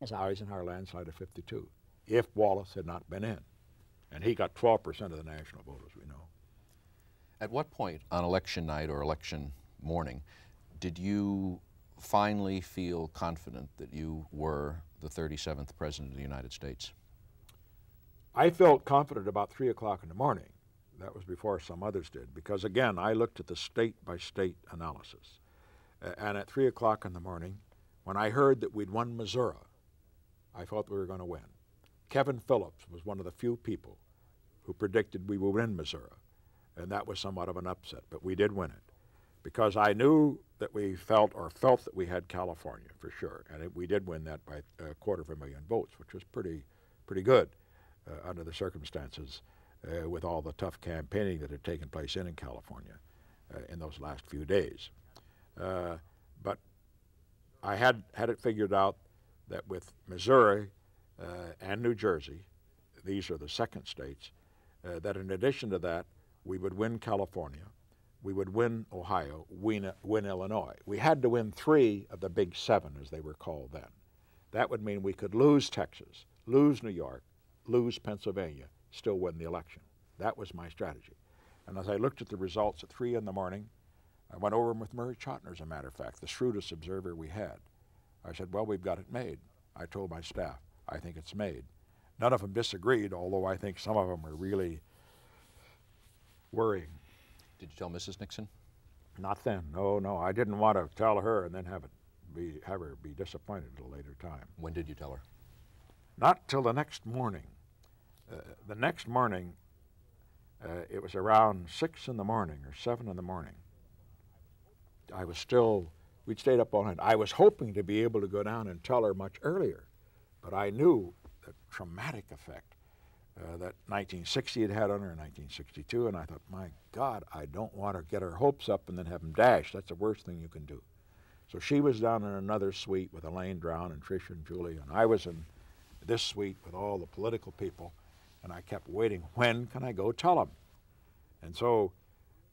as Eisenhower landslide of 52, if Wallace had not been in. And he got 12% of the national vote, as we know. At what point on election night or election morning did you finally feel confident that you were the 37th President of the United States? I felt confident about 3 o'clock in the morning. That was before some others did, because again, I looked at the state by state analysis. Uh, and at 3 o'clock in the morning, when I heard that we'd won Missouri, I thought we were going to win. Kevin Phillips was one of the few people who predicted we would win Missouri, and that was somewhat of an upset, but we did win it because I knew that we felt or felt that we had California for sure, and it, we did win that by a quarter of a million votes, which was pretty, pretty good uh, under the circumstances uh, with all the tough campaigning that had taken place in, in California uh, in those last few days. Uh, but I had had it figured out that with Missouri uh, and New Jersey, these are the second states, uh, that in addition to that, we would win California, we would win Ohio, win, win Illinois. We had to win three of the big seven, as they were called then. That would mean we could lose Texas, lose New York, lose Pennsylvania, still win the election. That was my strategy. And as I looked at the results at 3 in the morning, I went over them with Murray Chotiner, as a matter of fact, the shrewdest observer we had. I said, Well, we've got it made. I told my staff, I think it's made. None of them disagreed, although I think some of them were really worrying. Did you tell Mrs. Nixon? Not then. No, no. I didn't want to tell her and then have it be have her be disappointed at a later time. When did you tell her? Not till the next morning. Uh, the next morning, uh, it was around six in the morning or seven in the morning. I was still, we'd stayed up all night. I was hoping to be able to go down and tell her much earlier, but I knew the traumatic effect uh, that 1960 had had on her in 1962, and I thought, my God, I don't want to get her hopes up and then have them dashed. That's the worst thing you can do. So she was down in another suite with Helene Drown and Trish and Julie, and I was in this suite with all the political people, and I kept waiting. When can I go tell them? And so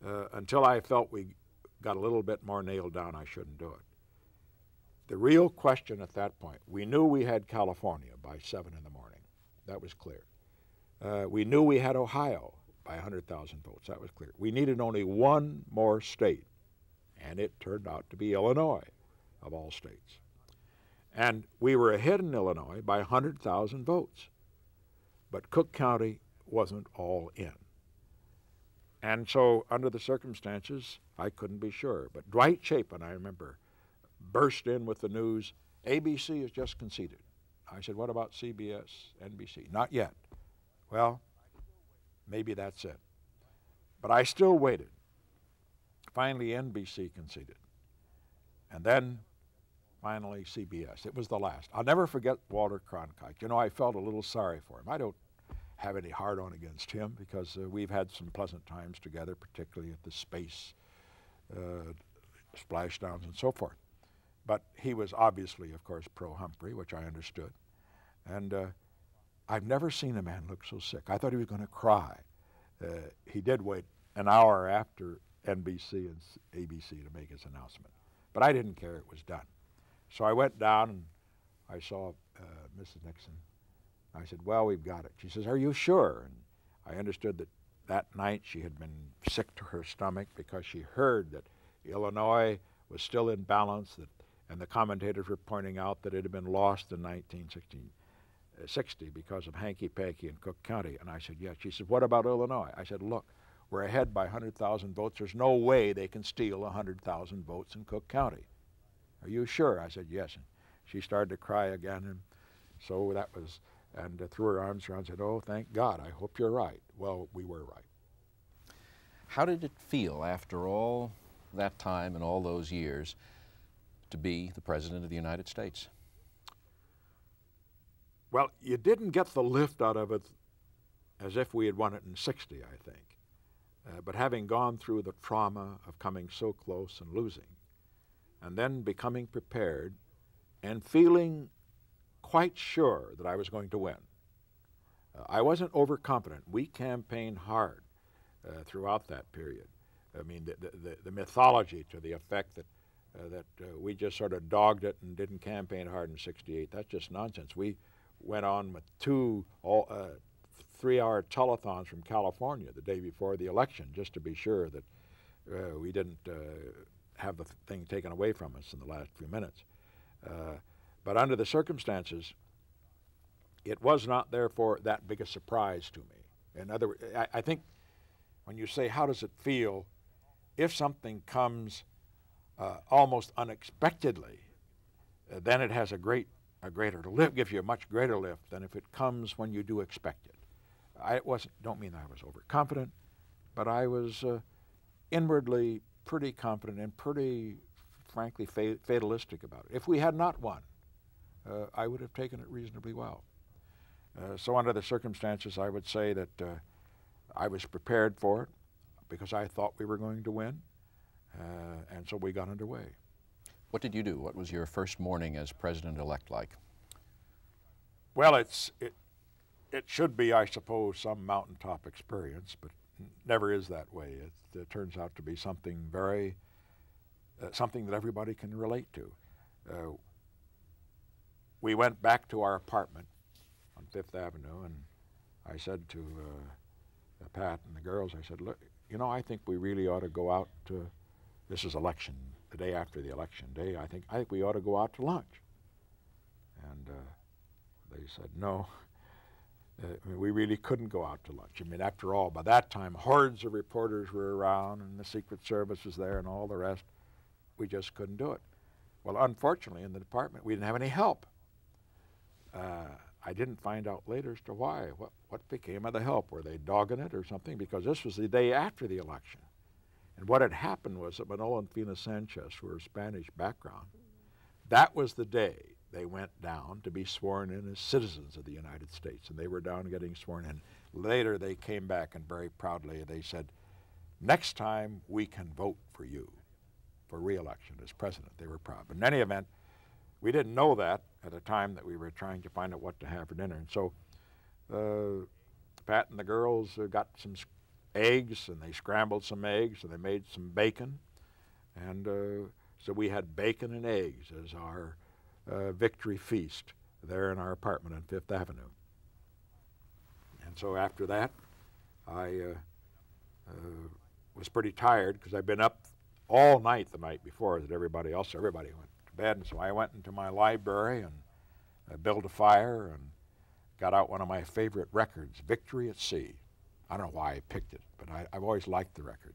uh, until I felt we got a little bit more nailed down, I shouldn't do it. The real question at that point, we knew we had California by 7 in the morning. That was clear. Uh, we knew we had Ohio by 100,000 votes. That was clear. We needed only one more state, and it turned out to be Illinois, of all states. And we were ahead in Illinois by 100,000 votes. But Cook County wasn't all in. And so, under the circumstances, I couldn't be sure. But Dwight Chapin, I remember, burst in with the news ABC has just conceded. I said, What about CBS, NBC? Not yet. Well, maybe that's it. But I still waited. Finally, NBC conceded. And then finally CBS. It was the last. I'll never forget Walter Cronkite. You know, I felt a little sorry for him. I don't have any hard on against him because uh, we've had some pleasant times together, particularly at the space uh, splashdowns and so forth. But he was obviously, of course, pro Humphrey, which I understood. And uh, I've never seen a man look so sick. I thought he was going to cry. Uh, he did wait an hour after NBC and ABC to make his announcement. But I didn't care, it was done. So I went down and I saw uh, Mrs. Nixon. I said, Well, we've got it. She says, Are you sure? And I understood that that night she had been sick to her stomach because she heard that Illinois was still in balance, that, and the commentators were pointing out that it had been lost in 1960 uh, because of hanky panky in Cook County. And I said, Yes. She said, What about Illinois? I said, Look, we're ahead by 100,000 votes. There's no way they can steal 100,000 votes in Cook County. Are you sure? I said, Yes. And she started to cry again. And so that was, and uh, threw her arms around and said, Oh, thank God. I hope you're right. Well, we were right. How did it feel after all that time and all those years to be the President of the United States? Well, you didn't get the lift out of it as if we had won it in 60, I think. Uh, but having gone through the trauma of coming so close and losing, and then becoming prepared and feeling quite sure that I was going to win. Uh, I wasn't overconfident. We campaigned hard uh, throughout that period. I mean, the, the, the, mythology to the effect that uh, that uh, we just sort of dogged it and didn't campaign hard in 68. That's just nonsense. We went on with two all, uh, three-hour telethons from California the day before the election just to be sure that we didn't have the thing taken away from us in the last few minutes. Uh, but under the circumstances, it was not therefore that big a surprise to me. In other words, I, I think when you say, how does it feel, if something comes uh, almost unexpectedly, uh, then it has a great, a greater lift, gives you a much greater lift than if it comes when you do expect it. I wasn't, don't mean I was overconfident, but I was uh, inwardly pretty confident and pretty, frankly, fa fatalistic about it. If we had not won, I would have taken it reasonably well. Uh, so under the circumstances, I would say that uh, I was prepared for it because I thought we were going to win, uh, and so we got underway. What did you do? What was your first morning as president-elect like? Well, it's it, it should be, I suppose, some mountaintop experience, but never is that way. It, it turns out to be something very, uh, something that everybody can relate to. Uh, we went back to our apartment on Fifth Avenue, and I said to uh, Pat and the girls, I said, look, you know, I think we really ought to go out to, this is election, the day after the election day, I think, I think we ought to go out to lunch. And uh, they said, no, uh, we really couldn't go out to lunch. I mean, after all, by that time, hordes of reporters were around, and the Secret Service was there, and all the rest. We just couldn't do it. Well, unfortunately, in the department, we didn't have any help. Uh, I didn't find out later as to why. What, what became of the help? Were they dogging it or something? Because this was the day after the election. And what had happened was that Manolo and Fina Sanchez, who were Spanish background, that was the day they went down to be sworn in as citizens of the United States, and they were down getting sworn in. Later, they came back and very proudly they said, next time we can vote for you for reelection as president. They were proud. But in any event, we didn't know that at the time that we were trying to find out what to have for dinner. And so uh, Pat and the girls uh, got some eggs, and they scrambled some eggs, and they made some bacon. And uh, so we had bacon and eggs as our uh, victory feast there in our apartment on Fifth Avenue. And so after that, I uh, uh, was pretty tired because I'd been up all night the night before that everybody else, everybody went bed. And so I went into my library and uh, built a fire and got out one of my favorite records, Victory at Sea. I don't know why I picked it, but I, I've always liked the record.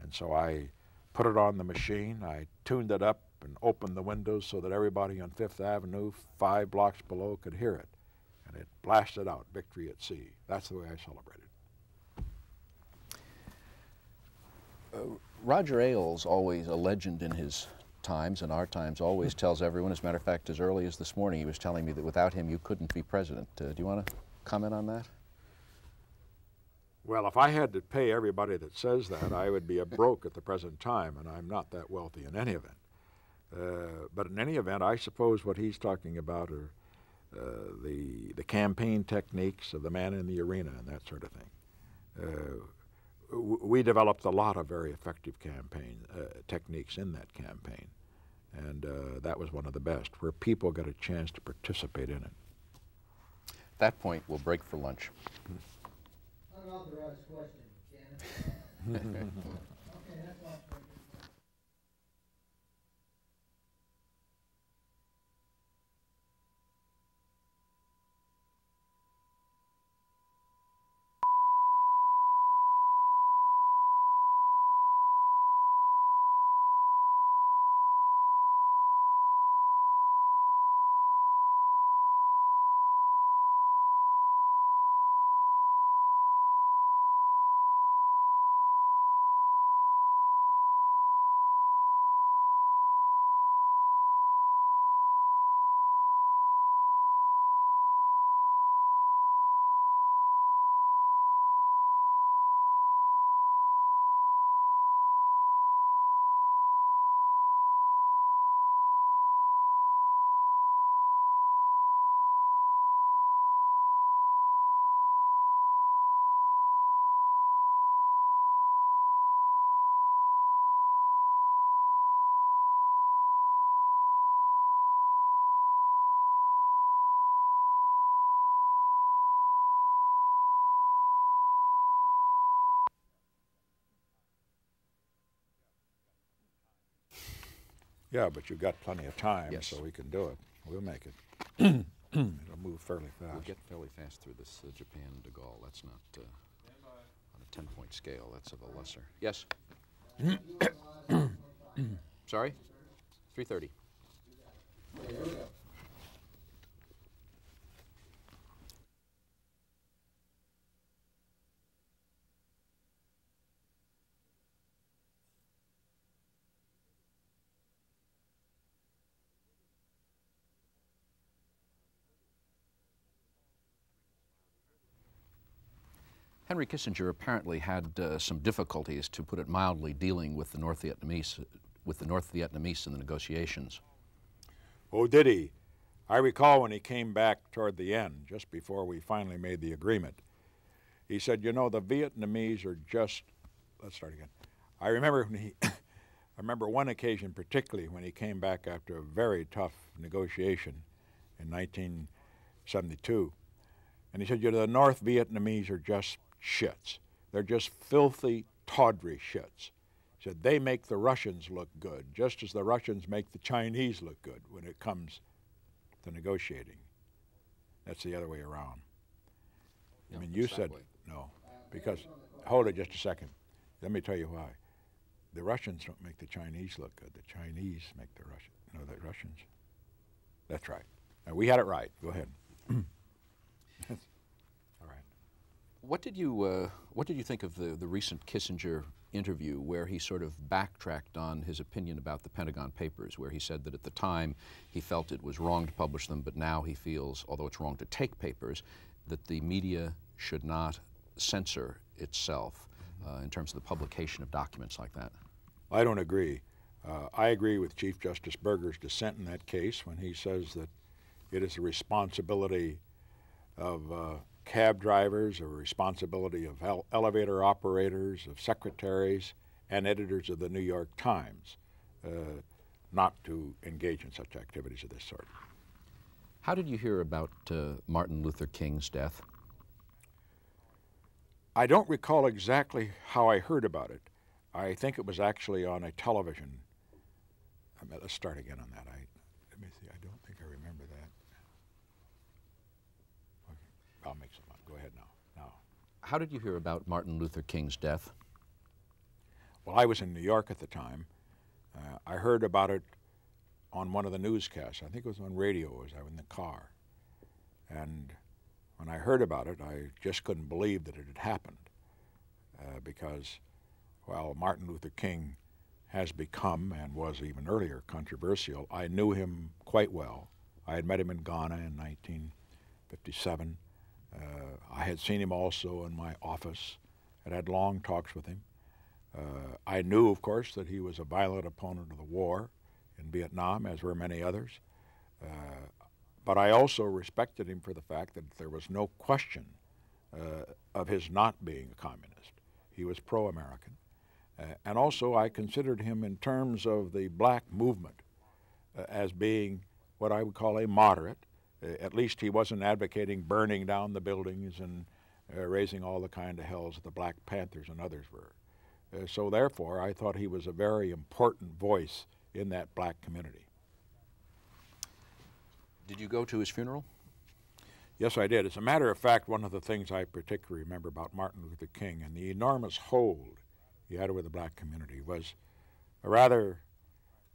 And so I put it on the machine, I tuned it up and opened the windows so that everybody on Fifth Avenue, five blocks below, could hear it. And it blasted out Victory at Sea. That's the way I celebrated. Uh, Roger Ailes, always a legend in his times and our times, always tells everyone, as a matter of fact, as early as this morning, he was telling me that without him you couldn't be president. Uh, do you want to comment on that? Well, if I had to pay everybody that says that, I would be a broke at the present time, and I'm not that wealthy in any event. Uh, but in any event, I suppose what he's talking about are uh, the, the campaign techniques of the man in the arena and that sort of thing. Uh, we developed a lot of very effective campaign uh, techniques in that campaign, and uh, that was one of the best, where people got a chance to participate in it. At that point, we'll break for lunch. Unauthorized question, Yeah, but you've got plenty of time, Yes. so we can do it. We'll make it. It'll move fairly fast. We'll get fairly fast through this uh, Japan de Gaulle. That's not uh, on a 10-point scale. That's of a lesser. Yes? Sorry? 3.30. Henry Kissinger apparently had uh, some difficulties, to put it mildly, dealing with the North Vietnamese, with the North Vietnamese in the negotiations. Oh, did he? I recall when he came back toward the end, just before we finally made the agreement, he said, You know, the Vietnamese are just. Let's start again. I remember when he. I remember one occasion particularly when he came back after a very tough negotiation in 1972. And he said, You know, the North Vietnamese are just shits. They're just filthy, tawdry shits. He said, They make the Russians look good, just as the Russians make the Chinese look good when it comes to negotiating. That's the other way around. I mean, you said way. no, because, hold it just a second. Let me tell you why. The Russians don't make the Chinese look good. The Chinese make the Russian. No, the Russians. That's right. Now, we had it right. Go ahead. What did you uh, What did you think of the the recent Kissinger interview, where he sort of backtracked on his opinion about the Pentagon Papers, where he said that at the time he felt it was wrong to publish them, but now he feels, although it's wrong to take papers, that the media should not censor itself uh, in terms of the publication of documents like that. I don't agree. Uh, I agree with Chief Justice Burger's dissent in that case when he says that it is the responsibility of uh, cab drivers, a responsibility of ele- elevator operators, of secretaries, and editors of the New York Times uh, not to engage in such activities of this sort. How did you hear about uh, Martin Luther King's death? I don't recall exactly how I heard about it. I think it was actually on a television. I mean, let's start again on that. I, let me see. I don't think I remember that. Okay, I'll make some up. Go ahead now. Now, How did you hear about Martin Luther King's death? well, I was in New York at the time. Uh, I heard about it on one of the newscasts. I think it was on radio I was in the car. And when I heard about it, I just couldn't believe that it had happened. Uh, because, while Martin Luther King has become and was even earlier controversial, I knew him quite well. I had met him in Ghana in 1957. Uh, I had seen him also in my office and had long talks with him. Uh, I knew, of course, that he was a violent opponent of the war in Vietnam, as were many others. Uh, but I also respected him for the fact that there was no question of his not being a communist. He was pro American. Uh, and also, I considered him in terms of the black movement uh, as being what I would call a moderate. Uh, at least he wasn't advocating burning down the buildings and uh, raising all the kind of hells that the Black Panthers and others were. Uh, so, therefore, I thought he was a very important voice in that black community. Did you go to his funeral? Yes, I did. As a matter of fact, one of the things I particularly remember about Martin Luther King and the enormous hold he had over the black community was a rather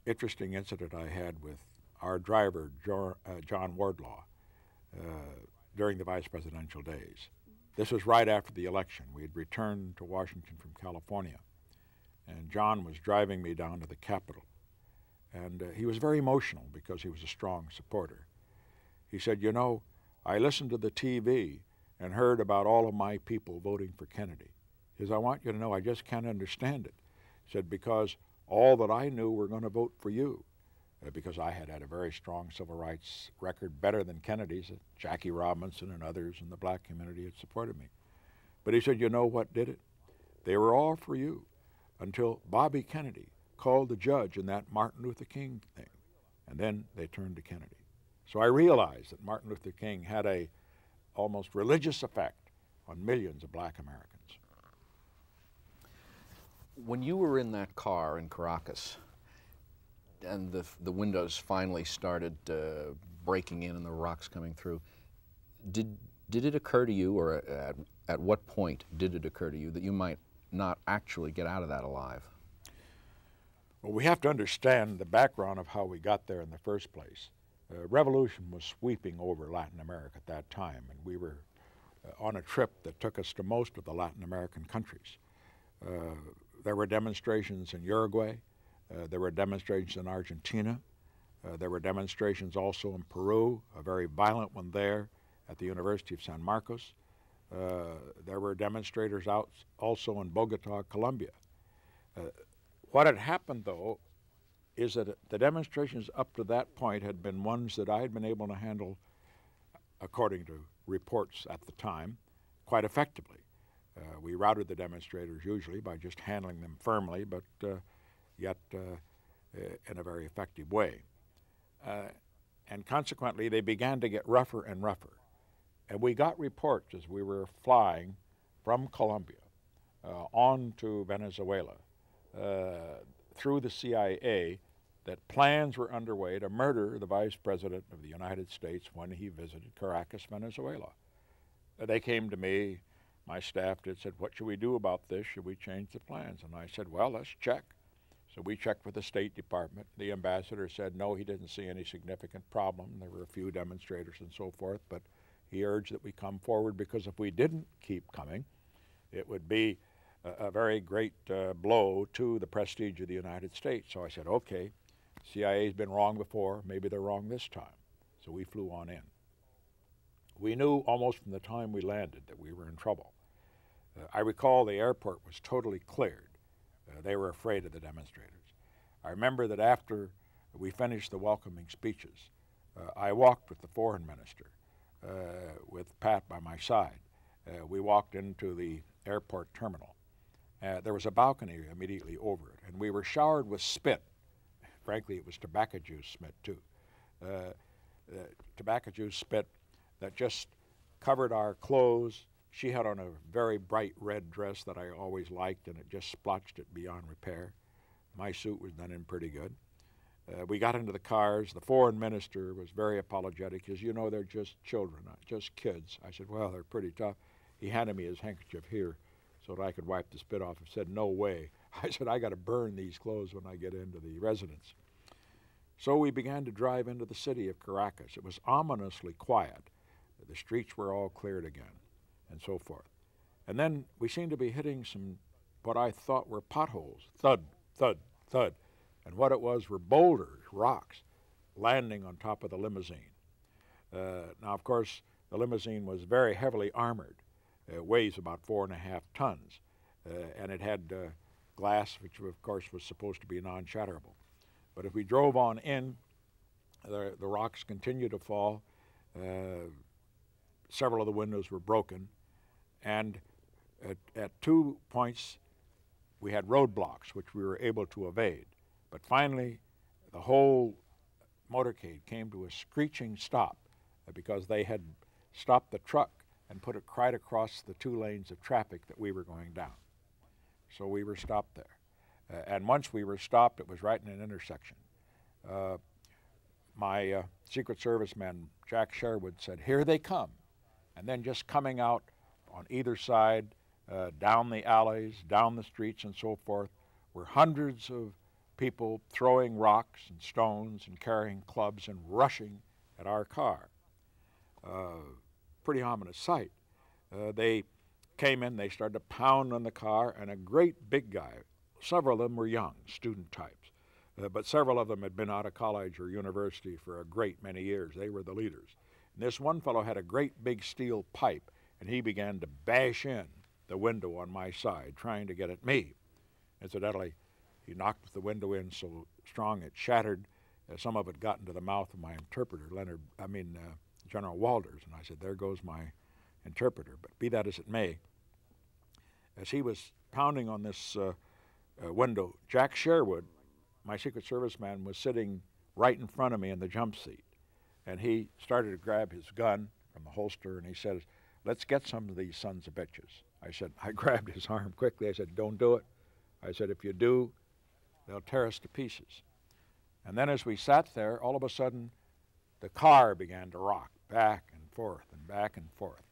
interesting incident I had with our driver, uh, John Wardlaw, uh, during the vice presidential days. This was right after the election. We had returned to Washington from California, and John was driving me down to the Capitol. And uh, he was very emotional because he was a strong supporter. He said, You know, I listened to the TV and heard about all of my people voting for Kennedy. He says, I want you to know I just can't understand it. He said, because all that I knew were going to vote for you. Uh, because I had had a very strong civil rights record, better than Kennedy's. Uh, Jackie Robinson and others in the black community had supported me. But he said, you know what did it? They were all for you until Bobby Kennedy called the judge in that Martin Luther King thing. And then they turned to Kennedy. So I realized that Martin Luther King had a almost religious effect on millions of black Americans. When you were in that car in Caracas, and the, the windows finally started uh, breaking in and the rocks coming through. Did, did it occur to you, or at, at what point did it occur to you that you might not actually get out of that alive? Well, we have to understand the background of how we got there in the first place. Uh, revolution was sweeping over Latin America at that time, and we were uh, on a trip that took us to most of the Latin American countries. Uh, there were demonstrations in Uruguay, there were demonstrations in Argentina, uh, there were demonstrations also in Peru, a very violent one there at the University of San Marcos. Uh, there were demonstrators out also in Bogota, Colombia. what had happened, though, is that the demonstrations up to that point had been ones that I had been able to handle, according to reports at the time, quite effectively. Uh, we routed the demonstrators usually by just handling them firmly, but uh, yet uh, uh in a very effective way. Uh, and consequently, they began to get rougher and rougher. And we got reports as we were flying from Colombia on to Venezuela through the CIA that plans were underway to murder the Vice President of the United States when he visited Caracas, Venezuela. They came to me, my staff did, said, What should we do about this? Should we change the plans? And I said, Well, let's check. So we checked with the State Department. The ambassador said no, he didn't see any significant problem. There were a few demonstrators and so forth, but he urged that we come forward because if we didn't keep coming, it would be a, a very great uh, blow to the prestige of the United States. So I said, okay, CIA's been wrong before, maybe they're wrong this time. So we flew on in. We knew almost from the time we landed that we were in trouble. Uh, I recall the airport was totally cleared. Uh, they were afraid of the demonstrators. I remember that after we finished the welcoming speeches, uh, I walked with the foreign minister, uh, with Pat by my side. Uh, we walked into the airport terminal. Uh, there was a balcony immediately over it, and we were showered with spit frankly, it was tobacco juice spit too. Tobacco juice spit that just covered our clothes. She had on a very bright red dress that I always liked, and it just splotched it beyond repair. My suit was done in pretty good. Uh, we got into the cars. The foreign minister was very apologetic because, you know, they're just children, just kids. I said, well, they're pretty tough. He handed me his handkerchief here so that I could wipe the spit off and said, no way. I said, I got to burn these clothes when I get into the residence. So we began to drive into the city of Caracas. It was ominously quiet. The streets were all cleared again, and so forth. And then we seemed to be hitting some what I thought were potholes thud, thud, thud. And what it was were boulders, rocks, landing on top of the limousine. Uh, now, of course, the limousine was very heavily armored. It weighs about four and a half tons, uh, and it had uh, glass, which of course was supposed to be non-shatterable. But if we drove on in, the, the rocks continued to fall. Uh, several of the windows were broken, and at, at two points we had roadblocks which we were able to evade. But finally, the whole motorcade came to a screeching stop because they had stopped the truck and put it right across the two lanes of traffic that we were going down. So we were stopped there. Uh, and once we were stopped, it was right in an intersection. Uh, my uh, Secret Service man, Jack Sherwood, said, Here they come. And then just coming out on either side, uh, down the alleys, down the streets, and so forth, were hundreds of people throwing rocks and stones and carrying clubs and rushing at our car. Uh, pretty ominous sight. Uh, they came in, they started to pound on the car, and a great big guy, several of them were young, student types, uh, but several of them had been out of college or university for a great many years. They were the leaders. And this one fellow had a great big steel pipe, and he began to bash in the window on my side, trying to get at me. Incidentally, he knocked the window in so strong it shattered. Uh, some of it got into the mouth of my interpreter, Leonard, I mean, uh, General Walters. And I said, There goes my interpreter. But be that as it may, as he was pounding on this uh, uh, window, Jack Sherwood, my Secret Service man, was sitting right in front of me in the jump seat. And he started to grab his gun from the holster and he said, Let's get some of these sons of bitches. I said, I grabbed his arm quickly. I said, Don't do it. I said, If you do, they'll tear us to pieces. And then as we sat there, all of a sudden, the car began to rock back and forth and back and forth.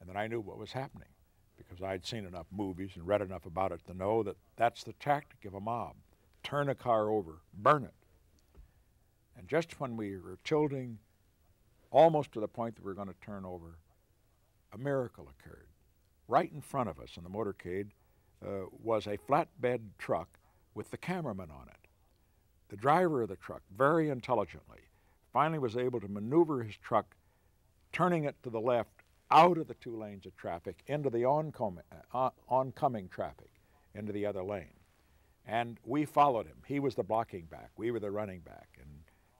And then I knew what was happening because I'd seen enough movies and read enough about it to know that that's the tactic of a mob turn a car over, burn it. And just when we were tilting almost to the point that we were going to turn over, a miracle occurred. Right in front of us in the motorcade uh, was a flatbed truck with the cameraman on it. The driver of the truck, very intelligently, finally was able to maneuver his truck, turning it to the left out of the two lanes of traffic into the oncoming, uh, oncoming traffic, into the other lane. And we followed him. He was the blocking back. We were the running back. And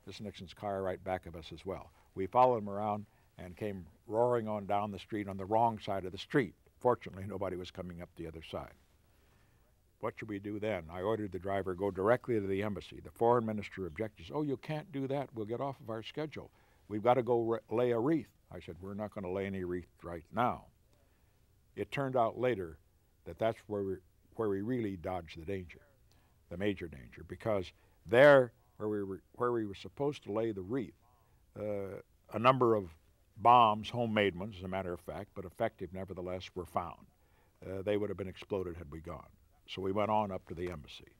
this Nixon's car right back of us as well. We followed him around and came roaring on down the street on the wrong side of the street. Fortunately, nobody was coming up the other side. What should we do then? I ordered the driver go directly to the embassy. The foreign minister objected. Oh, you can't do that. We'll get off of our schedule. We've got to go lay a wreath. I said, We're not going to lay any wreath right now. It turned out later that that's where we, where we really dodged the danger, the major danger, because there, where we were, where we were supposed to lay the wreath, uh, a number of bombs, homemade ones, as a matter of fact, but effective nevertheless, were found. Uh, they would have been exploded had we gone. So we went on up to the embassy.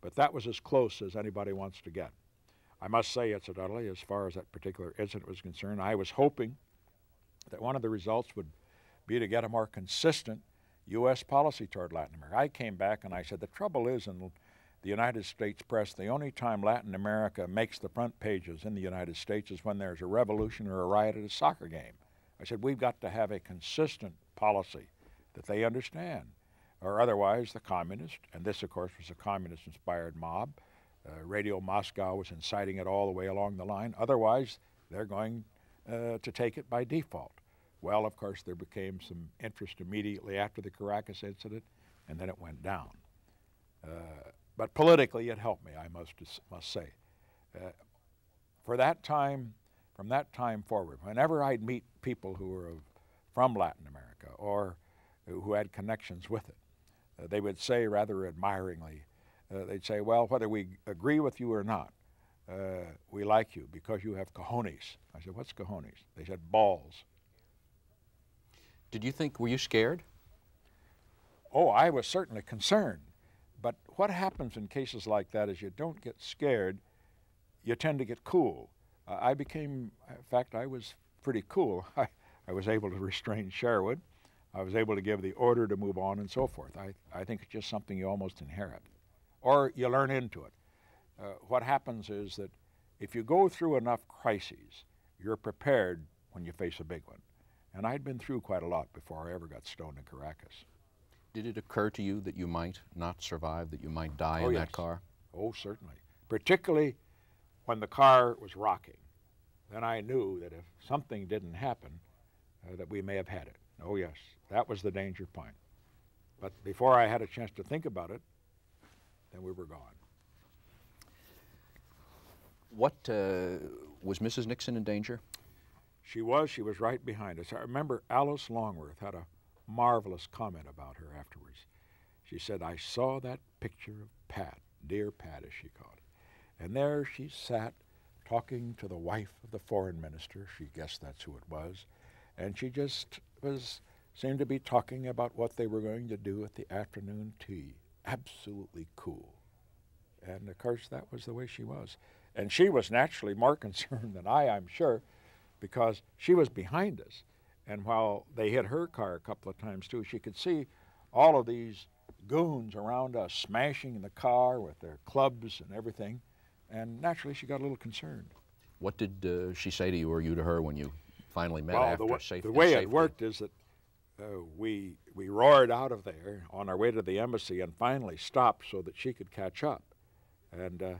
But that was as close as anybody wants to get. I must say, incidentally, as far as that particular incident was concerned, I was hoping that one of the results would be to get a more consistent U.S. policy toward Latin America. I came back and I said, the trouble is in the United States press, the only time Latin America makes the front pages in the United States is when there's a revolution or a riot at a soccer game. I said, we've got to have a consistent policy that they understand, or otherwise the communist, and this, of course, was a communist inspired mob, uh, Radio Moscow was inciting it all the way along the line. Otherwise, they're going uh, to take it by default. Well, of course, there became some interest immediately after the Caracas incident, and then it went down. Uh, but politically, it helped me, I must, must say. Uh, for that time, from that time forward, whenever I'd meet people who were of, from Latin America or who had connections with it, uh, they would say rather admiringly, uh, they'd say, well, whether we agree with you or not, uh, we like you because you have cojones. I said, what's cojones? They said, balls. Did you think, were you scared? Oh, I was certainly concerned. What happens in cases like that is you don't get scared, you tend to get cool. Uh, I became, in fact, I was pretty cool. I, I was able to restrain Sherwood. I was able to give the order to move on and so forth. I, I think it's just something you almost inherit or you learn into it. Uh, what happens is that if you go through enough crises, you're prepared when you face a big one. And I'd been through quite a lot before I ever got stoned in Caracas. Did it occur to you that you might not survive, that you might die oh, in yes. that car? Oh, certainly. Particularly when the car was rocking. Then I knew that if something didn't happen, uh, that we may have had it. Oh, yes, that was the danger point. But before I had a chance to think about it, then we were gone. What uh, was Mrs. Nixon in danger? She was. She was right behind us. I remember Alice Longworth had a marvelous comment about her afterwards. She said, I saw that picture of Pat, dear Pat as she called it. And there she sat talking to the wife of the foreign minister. She guessed that's who it was. And she just was seemed to be talking about what they were going to do at the afternoon tea. Absolutely cool. And of course that was the way she was. And she was naturally more concerned than I, I'm sure, because she was behind us. And while they hit her car a couple of times too, she could see all of these goons around us smashing the car with their clubs and everything. And naturally, she got a little concerned. What did uh, she say to you or you to her when you finally met well, after the, safe, the way safety? it worked is that uh, we we roared out of there on our way to the embassy and finally stopped so that she could catch up. And uh,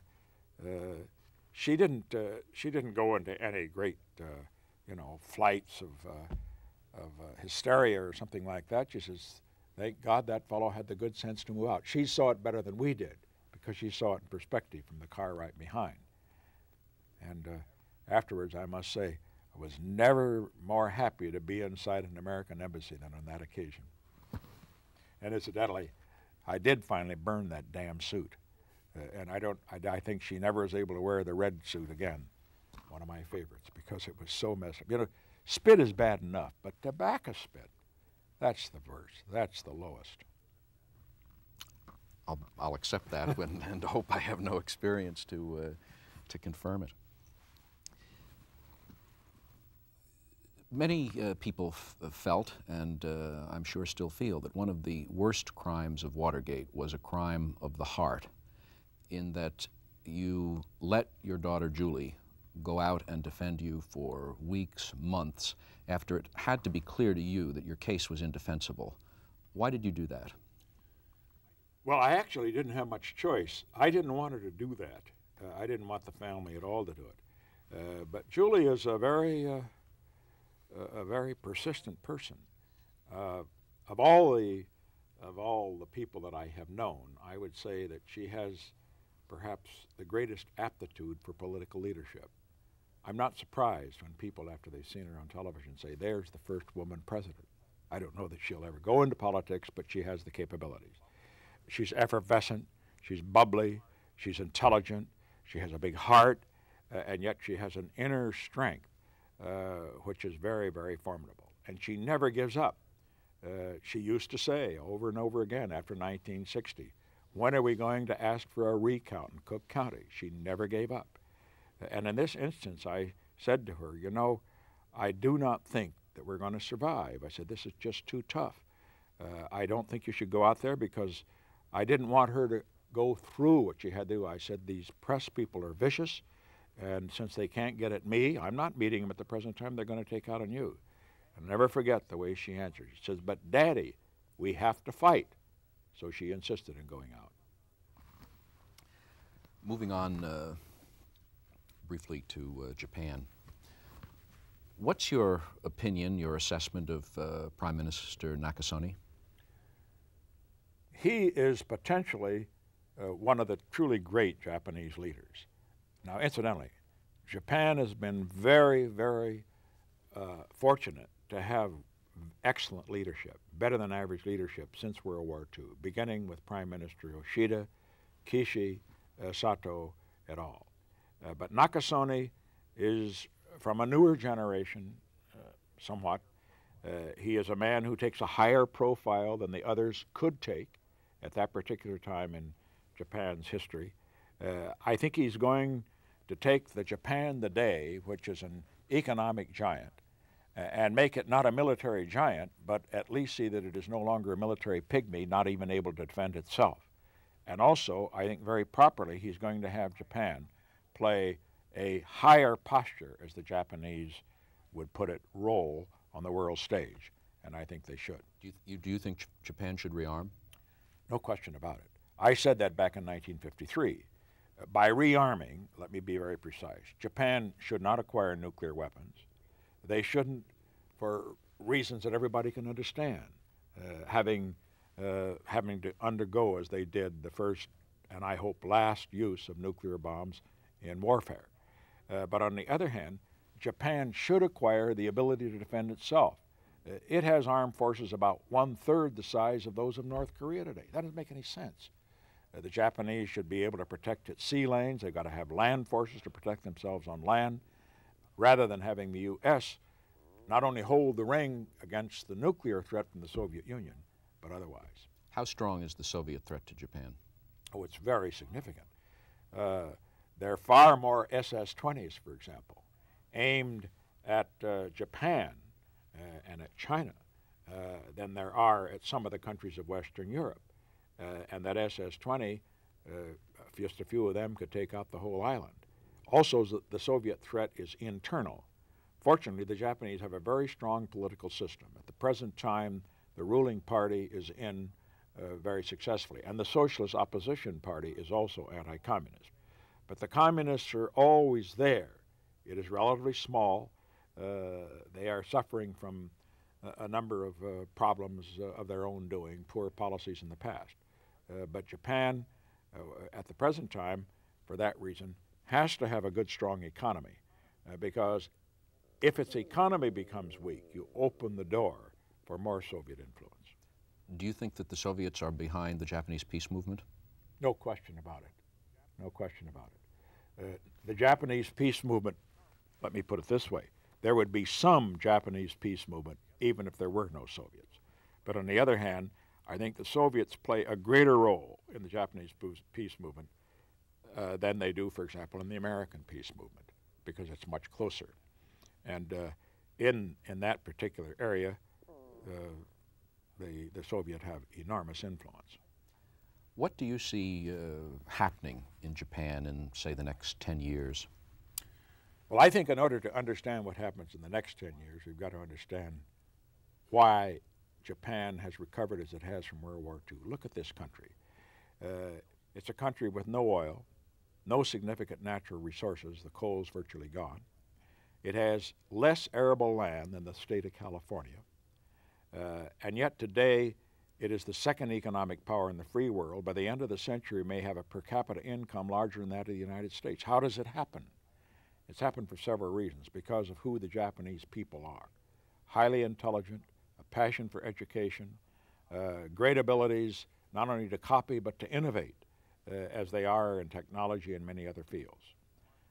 uh, she didn't uh, she didn't go into any great uh, you know flights of uh, of uh, hysteria or something like that. She says, thank God that fellow had the good sense to move out. She saw it better than we did because she saw it in perspective from the car right behind. And uh, afterwards, I must say, I was never more happy to be inside an American embassy than on that occasion. And incidentally, I did finally burn that damn suit. Uh, and I don't. I, I, think she never was able to wear the red suit again. One of my favorites because it was so messed up. You know, spit is bad enough, but tobacco spit, that's the worst. That's the lowest. I'll, I'll accept that when, and hope I have no experience to, uh, to confirm it. Many uh, people felt, and uh, I'm sure still feel, that one of the worst crimes of Watergate was a crime of the heart, in that you let your daughter Julie go out and defend you for weeks, months, after it had to be clear to you that your case was indefensible. Why did you do that? Well, I actually didn't have much choice. I didn't want her to do that. Uh, I didn't want the family at all to do it. Uh, but Julie is a very, uh, a very persistent person. Uh, of all the, of all the people that I have known, I would say that she has perhaps the greatest aptitude for political leadership. I'm not surprised when people, after they've seen her on television, say, "There's the first woman president." I don't know that she'll ever go into politics, but she has the capabilities. She's effervescent, she's bubbly, she's intelligent, she has a big heart, uh, and yet she has an inner strength uh, which is very, very formidable. And she never gives up. Uh, she used to say over and over again after 1960, when are we going to ask for a recount in Cook County? She never gave up. And in this instance, I said to her, you know, I do not think that we're going to survive. I said, this is just too tough. Uh, I don't think you should go out there because I didn't want her to go through what she had to do. I said, These press people are vicious, and since they can't get at me, I'm not meeting them at the present time, they're going to take out on you. I'll never forget the way she answered. She says, But Daddy, we have to fight. So she insisted in going out. Moving on uh, briefly to uh, Japan. What's your opinion, your assessment of uh, Prime Minister Nakasone? he is potentially uh, one of the truly great Japanese leaders. Now, incidentally, Japan has been very, very uh, fortunate to have excellent leadership, better than average leadership since World War II, beginning with Prime Minister Yoshida, Kishi, uh, Sato, et al. Uh, but Nakasone is from a newer generation, uh, somewhat. Uh, he is a man who takes a higher profile than the others could take at that particular time in Japan's history. Uh, I think he's going to take the Japan today, which is an economic giant, and make it not a military giant, but at least see that it is no longer a military pygmy, not even able to defend itself. And also, I think very properly, he's going to have Japan play a higher posture, as the Japanese would put it, role on the world stage. And I think they should. Do you, you do you think Japan should rearm? No question about it. I said that back in 1953. Uh, by rearming, let me be very precise, Japan should not acquire nuclear weapons. They shouldn't, for reasons that everybody can understand, uh, having, uh, having to undergo, as they did, the first and I hope last use of nuclear bombs in warfare. Uh, but on the other hand, Japan should acquire the ability to defend itself. Uh, it has armed forces about one third the size of those of North Korea today. That doesn't make any sense. Uh, the Japanese should be able to protect its sea lanes. They've got to have land forces to protect themselves on land, rather than having the U.S. not only hold the ring against the nuclear threat from the Soviet Union, but otherwise. How strong is the Soviet threat to Japan? Oh, it's very significant. Uh, there are far more SS 20s, for example, aimed at uh, Japan uh, and at China uh, than there are at some of the countries of Western Europe. Uh, and that SS-20, just a few of them could take out the whole island. Also, the Soviet threat is internal. Fortunately, the Japanese have a very strong political system. At the present time, the ruling party is in uh, very successfully, and the Socialist Opposition Party is also anti communist. But the communists are always there. It is relatively small, uh, they are suffering from a, a number of uh, problems uh, of their own doing, poor policies in the past. but Japan, at the present time, for that reason, has to have a good, strong economy because if its economy becomes weak, you open the door for more Soviet influence. Do you think that the Soviets are behind the Japanese peace movement? No question about it. no question about it. Uh, the Japanese peace movement, let me put it this way, there would be some Japanese peace movement even if there were no Soviets. But on the other hand, I think the Soviets play a greater role in the Japanese peace movement uh, than they do, for example, in the American peace movement, because it's much closer. And uh, in, in that particular area, uh, the, the Soviet have enormous influence. What do you see uh, happening in Japan in, say, the next 10 years? Well, I think in order to understand what happens in the next 10 years, we've got to understand why Japan has recovered as it has from World War II. Look at this country. Uh, it's a country with no oil, no significant natural resources, the coal's virtually gone. It has less arable land than the state of California. Uh, and yet today, it is the second economic power in the free world. By the end of the century, may have a per capita income larger than that of the United States. How does it happen? It's happened for several reasons because of who the Japanese people are. Highly intelligent, a passion for education, uh, great abilities not only to copy but to innovate uh, as they are in technology and many other fields.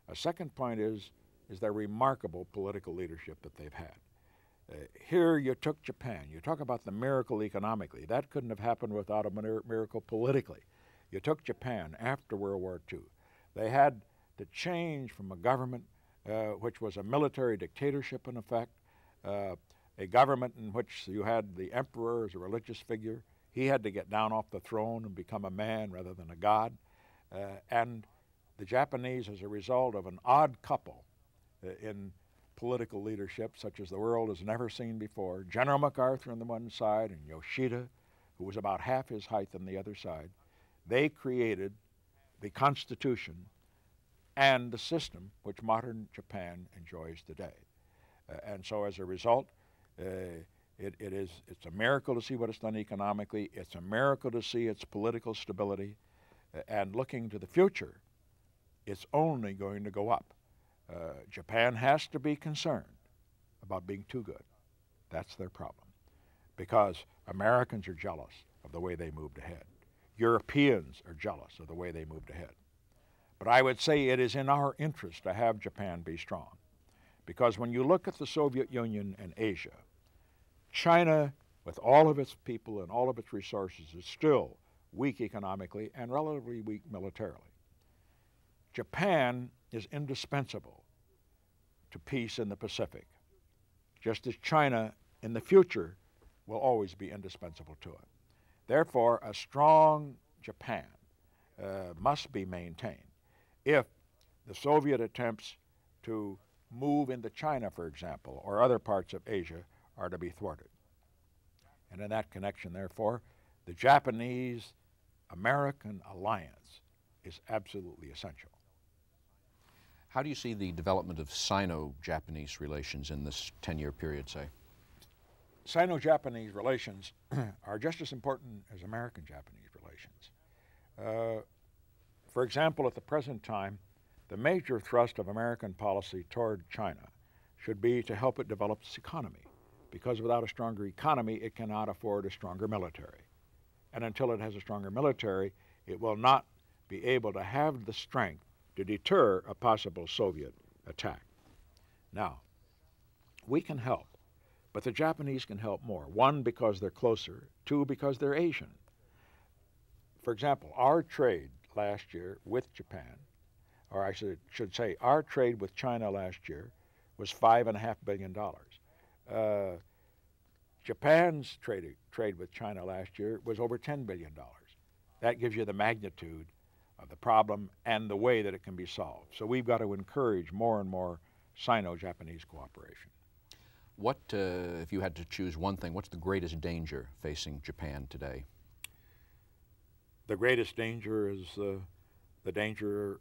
A second point is, is their remarkable political leadership that they've had. Uh, here you took Japan. You talk about the miracle economically. That couldn't have happened without a miracle politically. You took Japan after World War II. They had to change from a government uh, which was a military dictatorship in effect, uh, a government in which you had the emperor as a religious figure. He had to get down off the throne and become a man rather than a god. Uh, and the Japanese, as a result of an odd couple uh, in political leadership such as the world has never seen before. General MacArthur on the one side and Yoshida, who was about half his height on the other side, they created the Constitution and the system which modern Japan enjoys today. Uh, and so as a result, uh, it, it is, it's a miracle to see what it's done economically. It's a miracle to see its political stability. Uh, and looking to the future, it's only going to go up. Uh, Japan has to be concerned about being too good. That's their problem. Because Americans are jealous of the way they moved ahead. Europeans are jealous of the way they moved ahead. But I would say it is in our interest to have Japan be strong. Because when you look at the Soviet Union and Asia, China, with all of its people and all of its resources, is still weak economically and relatively weak militarily. Japan is indispensable to peace in the Pacific, just as China in the future will always be indispensable to it. Therefore, a strong Japan uh, must be maintained if the Soviet attempts to move into China, for example, or other parts of Asia are to be thwarted. And in that connection, therefore, the Japanese American alliance is absolutely essential. How do you see the development of Sino-Japanese relations in this 10-year period, say? Sino-Japanese relations are just as important as American-Japanese relations. Uh, for example, at the present time, the major thrust of American policy toward China should be to help it develop its economy, because without a stronger economy, it cannot afford a stronger military. And until it has a stronger military, it will not be able to have the strength to deter a possible Soviet attack. Now, we can help, but the Japanese can help more. One, because they're closer. Two, because they're Asian. For example, our trade last year with Japan, or I should, should say, our trade with China last year was $5.5 billion. Uh, Japan's trade, trade with China last year was over $10 billion. That gives you the magnitude the problem and the way that it can be solved. So we've got to encourage more and more Sino-Japanese cooperation. What, uh, if you had to choose one thing, what's the greatest danger facing Japan today? The greatest danger is uh, the danger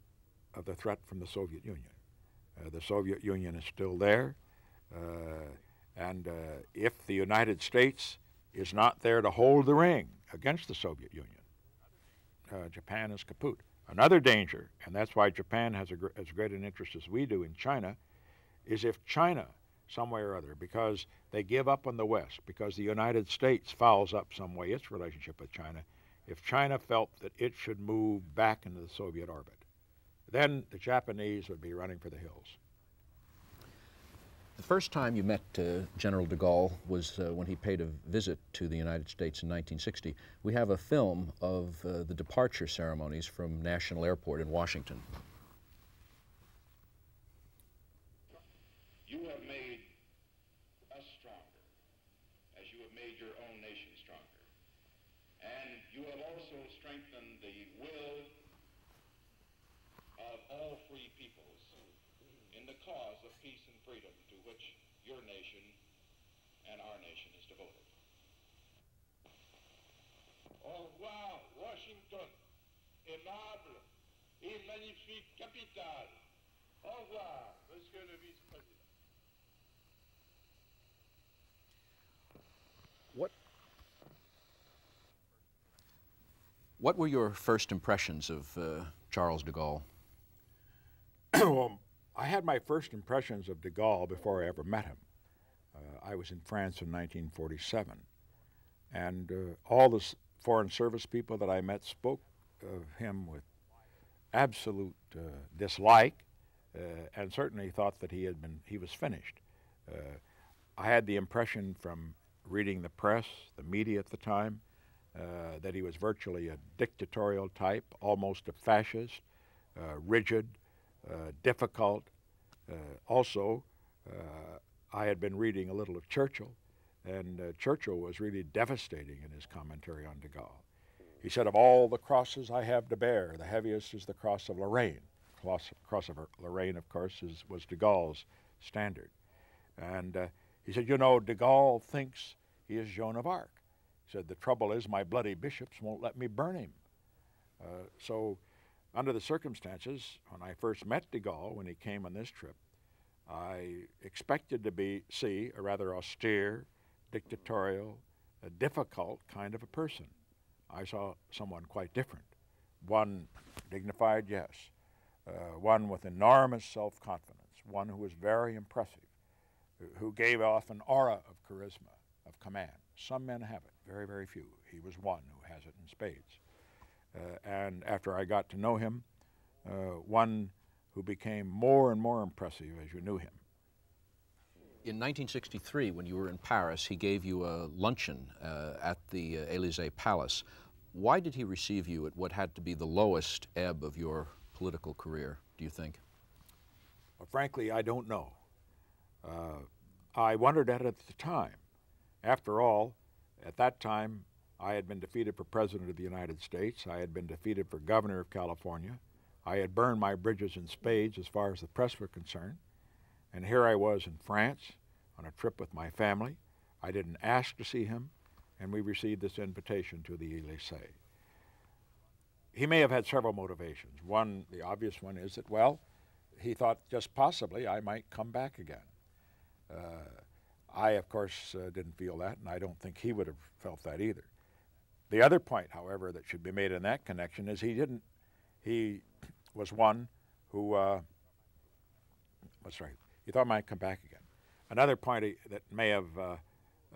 of the threat from the Soviet Union. Uh, the Soviet Union is still there, uh, and uh, if the United States is not there to hold the ring against the Soviet Union, uh, Japan is kaput. Another danger, and that's why Japan has a, as great an interest as we do in China, is if China, some way or other, because they give up on the West, because the United States fouls up some way its relationship with China, if China felt that it should move back into the Soviet orbit, then the Japanese would be running for the hills. The first time you met uh, General de Gaulle was uh, when he paid a visit to the United States in 1960. We have a film of uh, the departure ceremonies from National Airport in Washington. You have made us stronger, as you have made your own nation stronger. And you have also strengthened the will of all free peoples in the cause of peace and freedom to which your nation and our nation is devoted. Au revoir, Washington, aimable et magnifique capitale. Au revoir, Monsieur le Vice-président. What, what were your first impressions of uh, Charles de Gaulle? well, I had my first impressions of de Gaulle before I ever met him. Uh, I was in France in 1947, and uh, all the Foreign Service people that I met spoke of him with absolute uh, dislike, uh, and certainly thought that he had been he was finished. Uh, I had the impression from reading the press, the media at the time, uh, that he was virtually a dictatorial type, almost a fascist, rigid, difficult. Uh, also, uh, I had been reading a little of Churchill, and uh, Churchill was really devastating in his commentary on de Gaulle. He said, Of all the crosses I have to bear, the heaviest is the cross of Lorraine. Cross, cross of Lorraine, of course, is, was de Gaulle's standard. And uh, he said, You know, de Gaulle thinks he is Joan of Arc. He said, The trouble is, my bloody bishops won't let me burn him. Uh, so, under the circumstances, when I first met de Gaulle, when he came on this trip, I expected to be see a rather austere, dictatorial, a difficult kind of a person. I saw someone quite different. One dignified, yes. Uh, one with enormous self-confidence. One who was very impressive, who- who gave off an aura of charisma, of command. Some men have it, very, very few. He was one who has it in spades. Uh, and after I got to know him, uh, one who became more and more impressive as you knew him. In 1963, when you were in Paris, he gave you a luncheon uh, at the Elysee Palace. Why did he receive you at what had to be the lowest ebb of your political career, do you think? Well, frankly, I don't know. Uh, I wondered at it at the time. After all, at that time, I had been defeated for President of the United States. I had been defeated for Governor of California. I had burned my bridges in spades as far as the press were concerned. And here I was in France on a trip with my family. I didn't ask to see him, and we received this invitation to the Elysee. He may have had several motivations. One, the obvious one, is that, well, he thought just possibly I might come back again. Uh, I, of course, uh, didn't feel that, and I don't think he would have felt that either. The other point, however, that should be made in that connection is he didn't. He was one who. Uh, right? He thought I might come back again. Another point he, that may have uh,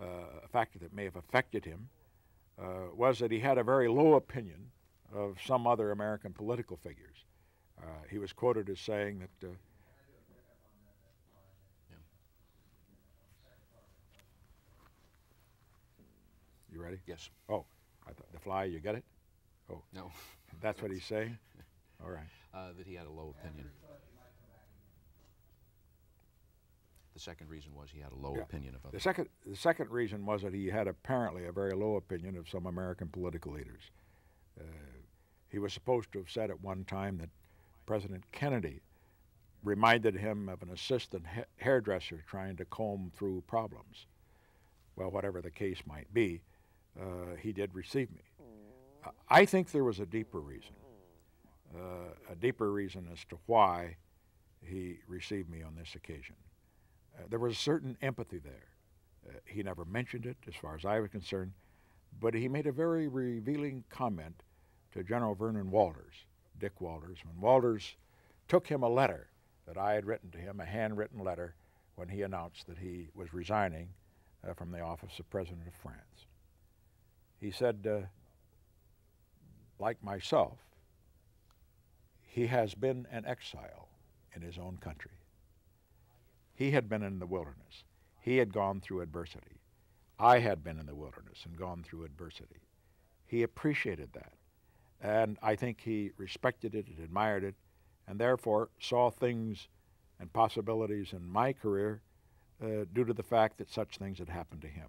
uh, a factor that may have affected him uh, was that he had a very low opinion of some other American political figures. Uh, he was quoted as saying that. Uh, You ready? Yes. Oh, I thought the fly. You get it? Oh, No. that's what he's saying. All right. Uh, that he had a low opinion. The second reason was he had a low Yeah. opinion of others. The second, the second reason was that he had apparently a very low opinion of some American political leaders. Uh, he was supposed to have said at one time that President Kennedy reminded him of an assistant ha- hairdresser trying to comb through problems. Well, whatever the case might be, uh, he did receive me. I think there was a deeper reason, uh, a deeper reason as to why he received me on this occasion. Uh, there was a certain empathy there. Uh, he never mentioned it, as far as I was concerned, but he made a very revealing comment to General Vernon Walters, Dick Walters, when Walters took him a letter that I had written to him, a handwritten letter, when he announced that he was resigning uh, from the office of President of France. He said, uh, like myself, he has been an exile in his own country. He had been in the wilderness. He had gone through adversity. I had been in the wilderness and gone through adversity. He appreciated that. And I think he respected it and admired it, and therefore saw things and possibilities in my career uh, due to the fact that such things had happened to him.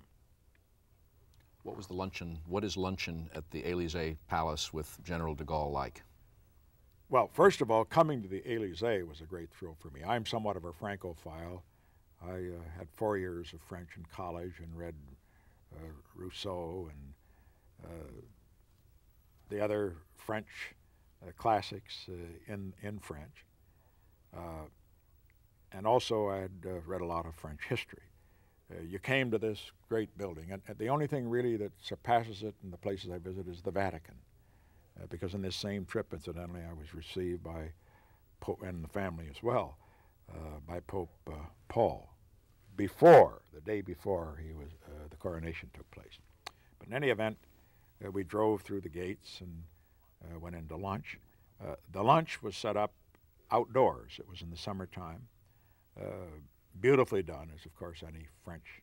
What was the luncheon? What is luncheon at the Elysee Palace with General de Gaulle like? Well, first of all, coming to the Elysee was a great thrill for me. I'm somewhat of a Francophile. I uh, had four years of French in college and read uh, Rousseau and uh, the other French uh, classics uh, in, in French. Uh, and also, I had read a lot of French history. You came to this great building, and, and the only thing really that surpasses it in the places I visit is the Vatican. Uh, because in this same trip, incidentally, I was received by Pope and the family as well uh, by Pope uh, Paul before the day before he was uh, the coronation took place. But in any event, uh, we drove through the gates and uh, went into lunch. the lunch was set up outdoors. It was in the summertime, beautifully done, as of course any French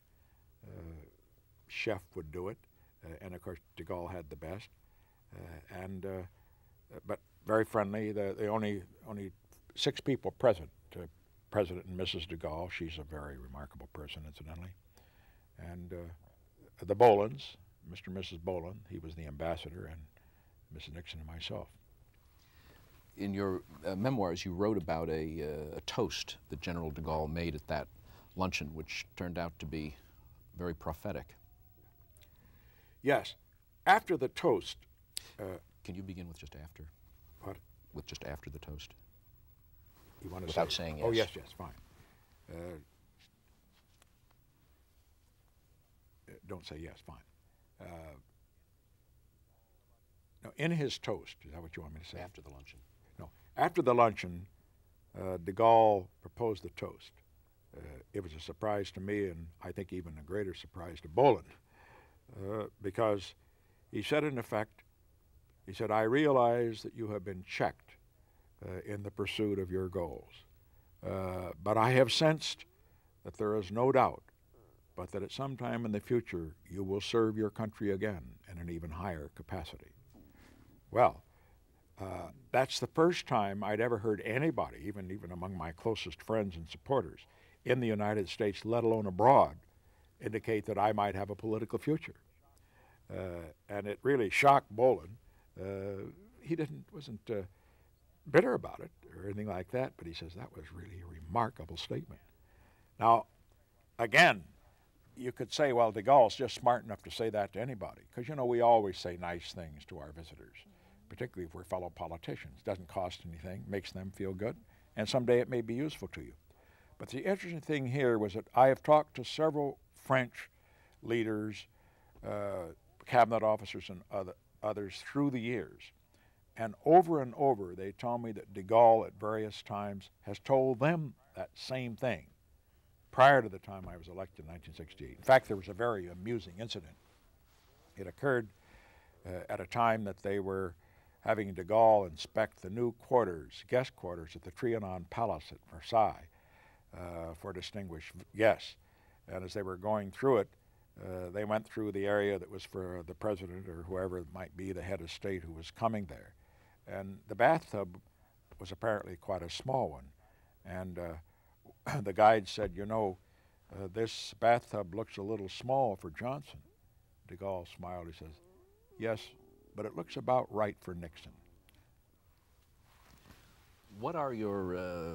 chef would do it. and of course, de Gaulle had the best. Uh, and uh, but very friendly. The, the only only six people present. Uh, President and Mrs. de Gaulle. She's a very remarkable person, incidentally. And the Bohlens, Mr. and Mrs. Bohlen. He was the ambassador, and Mrs. Nixon and myself. In your uh, memoirs, you wrote about a, uh, a, toast that General de Gaulle made at that luncheon, which turned out to be very prophetic. Yes. After the toast, uh, Can you begin with just after? What? With just after the toast? You want to Without say, saying Oh, yes. yes, yes, fine. Uh, uh, don't say yes, fine. Uh, now, in his toast, is that what you want me to say? After the luncheon. After the luncheon, uh, de Gaulle proposed the toast. Uh, it was a surprise to me, and I think even a greater surprise to Bohlen, uh, because he said, in effect, he said, I realize that you have been checked uh, in the pursuit of your goals. Uh, but I have sensed that there is no doubt but that at some time in the future you will serve your country again in an even higher capacity. Well, uh, that's the first time I'd ever heard anybody, even, even among my closest friends and supporters in the United States, let alone abroad, indicate that I might have a political future. Uh, and it really shocked Bohlen. Uh, he didn't wasn't uh, bitter about it or anything like that, but he says that was really a remarkable statement. Now, again, you could say, well, de Gaulle's just smart enough to say that to anybody, because you know we always say nice things to our visitors, particularly if we're fellow politicians. Doesn't cost anything, makes them feel good, and someday it may be useful to you. But the interesting thing here was that I have talked to several French leaders, uh, cabinet officers and other, others through the years. And over and over, they tell me that de Gaulle at various times has told them that same thing prior to the time I was elected in 1968. In fact, there was a very amusing incident. It occurred uh, at a time that they were having de Gaulle inspect the new quarters, guest quarters at the Trianon Palace at Versailles uh, for distinguished guests. And as they were going through it, uh, they went through the area that was for the president or whoever it might be, the head of state who was coming there. And the bathtub was apparently quite a small one. And uh, the guide said, You know, uh, this bathtub looks a little small for Johnson. De Gaulle smiled. He says, Yes, but it looks about right for Nixon. What are your uh,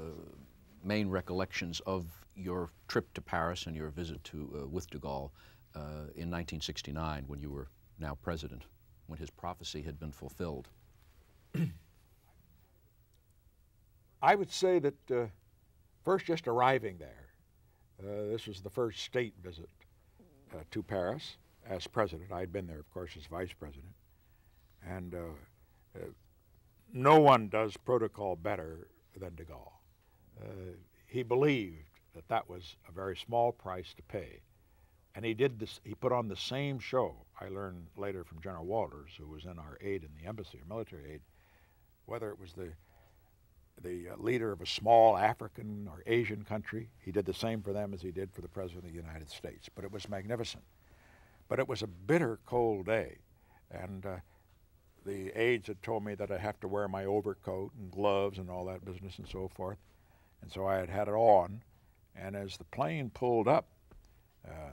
main recollections of your trip to Paris and your visit to uh, with de Gaulle uh, in 1969 when you were now president, when his prophecy had been fulfilled? I would say that uh, first, just arriving there, uh, this was the first state visit uh, to Paris as president. I had been there, of course, as vice president. And uh, uh, no one does protocol better than de Gaulle. Uh, he believed that that was a very small price to pay and he did this, he put on the same show. I learned later from General Walters, who was in our aid in the embassy, or military aide, whether it was the the uh, leader of a small African or Asian country. He did the same for them as he did for the President of the United States. But it was magnificent. But it was a bitter, cold day. And uh, the aides had told me that I have to wear my overcoat and gloves and all that business and so forth. And so I had had it on. And as the plane pulled up uh,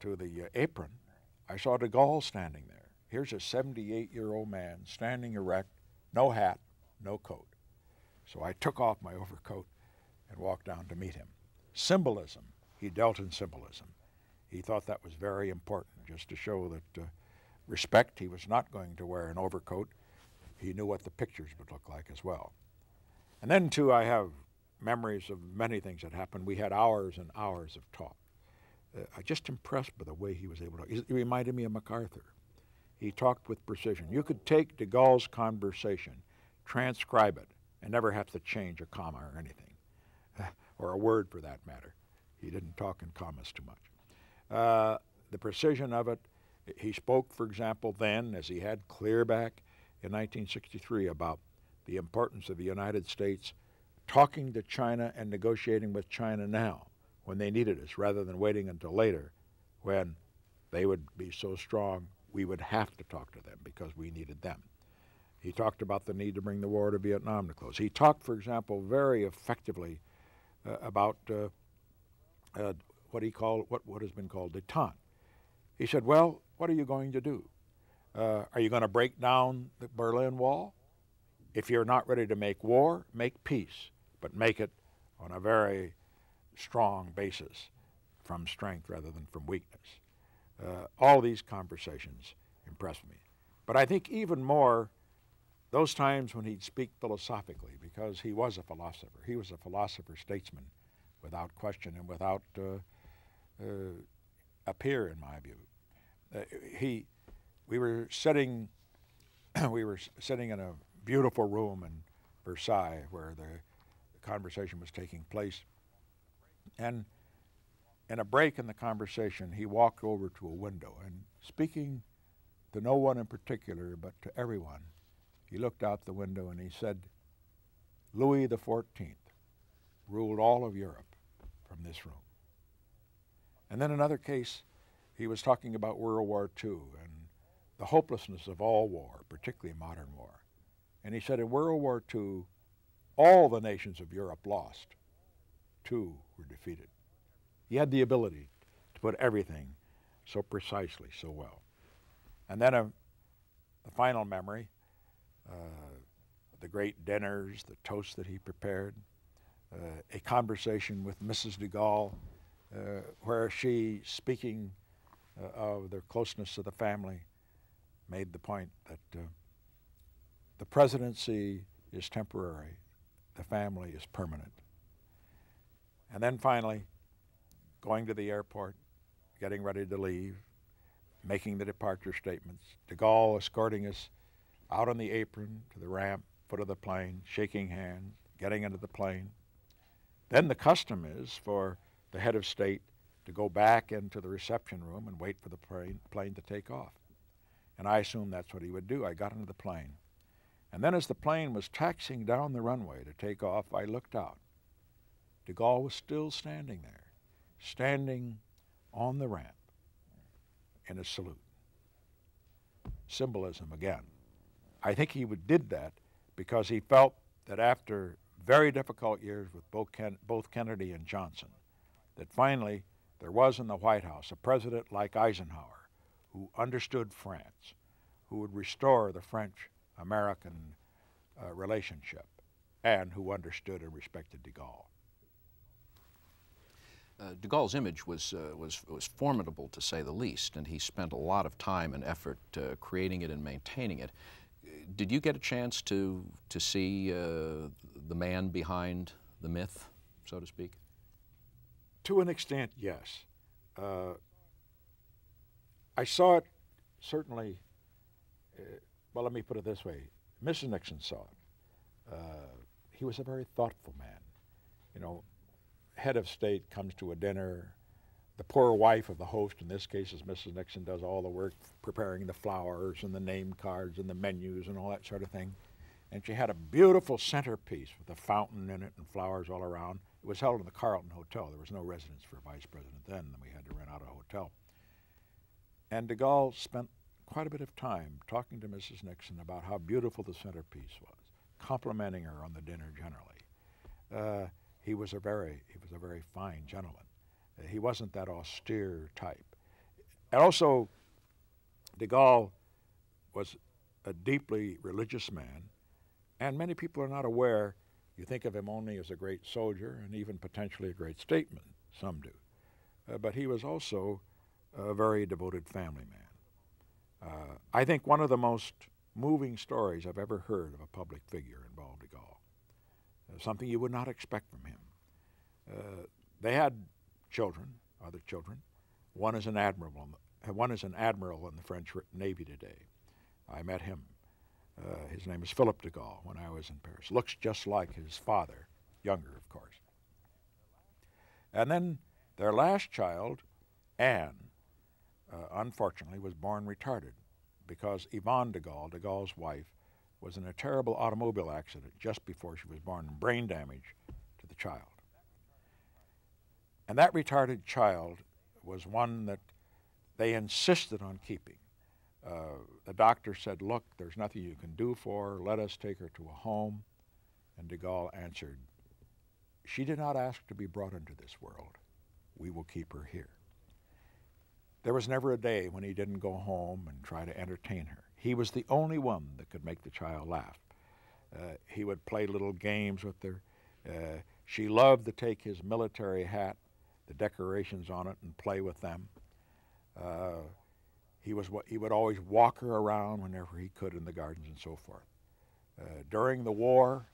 to the uh, apron, I saw de Gaulle standing there. Here's a 78 year old man standing erect, no hat, no coat. So I took off my overcoat and walked down to meet him. Symbolism. He dealt in symbolism. He thought that was very important, just to show that uh, respect. He was not going to wear an overcoat. He knew what the pictures would look like as well. And then, too, I have memories of many things that happened. We had hours and hours of talk. Uh, I just impressed by the way he was able to. He reminded me of MacArthur. He talked with precision. You could take de Gaulle's conversation, transcribe it, and never have to change a comma or anything, or a word for that matter. He didn't talk in commas too much. Uh, the precision of it, he spoke, for example, then, as he had clear back in 1963, about the importance of the United States talking to China and negotiating with China now when they needed us, rather than waiting until later when they would be so strong we would have to talk to them because we needed them. He talked about the need to bring the war to Vietnam to close. He talked, for example, very effectively uh, about uh, uh, what he called what, what has been called detente. He said, "Well, what are you going to do? Uh, are you going to break down the Berlin Wall? If you're not ready to make war, make peace, but make it on a very strong basis, from strength rather than from weakness." Uh, all these conversations impressed me, but I think even more those times when he'd speak philosophically, because he was a philosopher. He was a philosopher statesman without question and without uh, uh, a peer, in my view. Uh, he, we were sitting, we were sitting in a beautiful room in Versailles where the conversation was taking place. And in a break in the conversation, he walked over to a window and speaking to no one in particular, but to everyone, he looked out the window and he said, Louis XIV ruled all of Europe from this room. And then another case, he was talking about World War II and the hopelessness of all war, particularly modern war. And he said in World War II, all the nations of Europe lost. Two were defeated. He had the ability to put everything so precisely, so well. And then a, a final memory uh, the great dinners, the toasts that he prepared, uh, a conversation with Mrs. de Gaulle, uh, where she, speaking Uh, of their closeness to the family, made the point that uh, the presidency is temporary, the family is permanent. And then finally, going to the airport, getting ready to leave, making the departure statements, de Gaulle escorting us out on the apron to the ramp, foot of the plane, shaking hands, getting into the plane. Then the custom is for the head of state to go back into the reception room and wait for the plane, to take off. And I assumed that's what he would do. I got into the plane. And then as the plane was taxiing down the runway to take off, I looked out. De Gaulle was still standing there, standing on the ramp in a salute. Symbolism again. I think he did that because he felt that after very difficult years with both, Ken, both Kennedy and Johnson, that finally there was in the White House a president like Eisenhower who understood France, who would restore the French American uh, relationship, and who understood and respected de Gaulle. Uh, de Gaulle's image was, uh, was, was formidable to say the least, and he spent a lot of time and effort uh, creating it and maintaining it did you get a chance to to see uh, the man behind the myth, so to speak? To an extent, yes. Uh, I saw it certainly. Uh, well, let me put it this way: Mrs. Nixon saw it. Uh, he was a very thoughtful man. You know, head of state comes to a dinner the poor wife of the host, in this case is Mrs. Nixon, does all the work preparing the flowers and the name cards and the menus and all that sort of thing. and she had a beautiful centerpiece with a fountain in it and flowers all around. It was held in the Carlton Hotel. There was no residence for a vice president then, and we had to rent out a hotel. And de Gaulle spent quite a bit of time talking to Mrs. Nixon about how beautiful the centerpiece was, complimenting her on the dinner generally. Uh, he was a very he was a very fine gentleman. Uh, he wasn't that austere type. And also, de Gaulle was a deeply religious man, and many people are not aware. You think of him only as a great soldier and even potentially a great statesman. Some do. Uh, but he was also a very devoted family man. Uh, I think one of the most moving stories I've ever heard of a public figure involved de Gaulle, uh, something you would not expect from him. Uh, they had children, other children. One is an admiral. One is an admiral in the French Navy today. I met him. Uh, his name is Philip de Gaulle when I was in Paris. Looks just like his father, younger, of course. And then their last child, Anne, uh, unfortunately, was born retarded because Yvonne de Gaulle, de Gaulle's wife, was in a terrible automobile accident just before she was born, brain damage to the child. And that retarded child was one that they insisted on keeping. Uh, the doctor said, Look, there's nothing you can do for her. Let us take her to a home. And de Gaulle answered, She did not ask to be brought into this world. We will keep her here. There was never a day when he didn't go home and try to entertain her. He was the only one that could make the child laugh. Uh, he would play little games with her. Uh, she loved to take his military hat, the decorations on it, and play with them. Uh, he, was, he would always walk her around whenever he could in the gardens and so forth. Uh, during the war,